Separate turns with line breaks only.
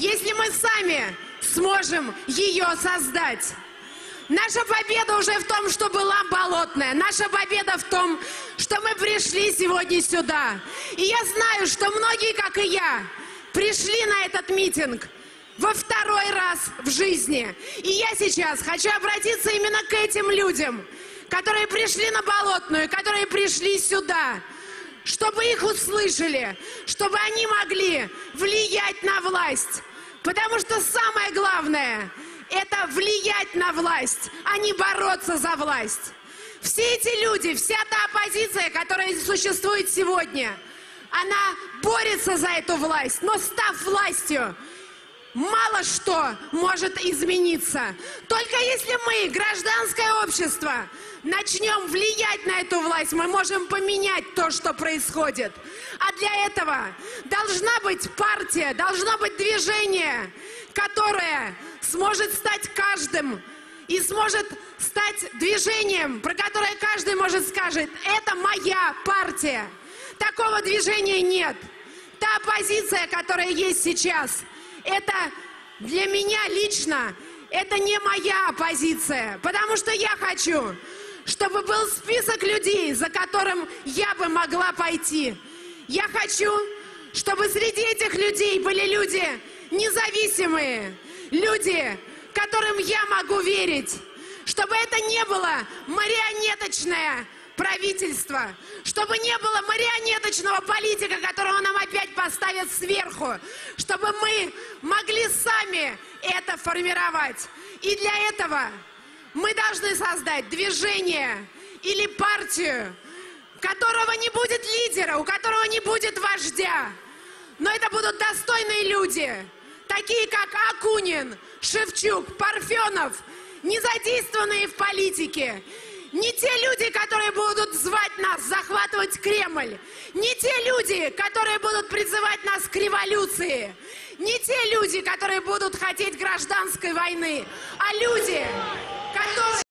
если мы сами сможем ее создать. Наша победа уже в том, что была болотная. Наша победа в том, что мы пришли сегодня сюда. И я знаю, что многие, как и я, пришли на этот митинг во второй раз в жизни. И я сейчас хочу обратиться именно к этим людям, которые пришли на Болотную, которые пришли сюда, чтобы их услышали, чтобы они могли влиять на власть. Потому что самое главное – это влиять на власть, а не бороться за власть. Все эти люди, вся та оппозиция, которая существует сегодня, она борется за эту власть, но став властью, мало что может измениться. Только если мы, гражданское общество, начнем влиять на эту власть, мы можем поменять то, что происходит. А для этого должна быть партия, должно быть движение, которое сможет стать каждым и сможет стать движением, про которое каждый может сказать, это моя партия. Такого движения нет. Та оппозиция, которая есть сейчас, это для меня лично, это не моя оппозиция, потому что я хочу, чтобы был список людей, за которым я бы могла пойти. Я хочу, чтобы среди этих людей были люди независимые, люди, которым я могу верить, чтобы это не было марионеточное правительство, чтобы не было марионеточного политика, которого нам опять поставят сверху, чтобы мы могли сами это формировать. И для этого мы должны создать движение или партию, которого не будет лидера, у которого не будет вождя. Но это будут достойные люди, такие как Акунин, Шевчук, Парфенов, не задействованные в политике. Не те люди, которые будут захватывать Кремль. Не те люди, которые будут призывать нас к революции. Не те люди, которые будут хотеть гражданской войны. А люди, которые...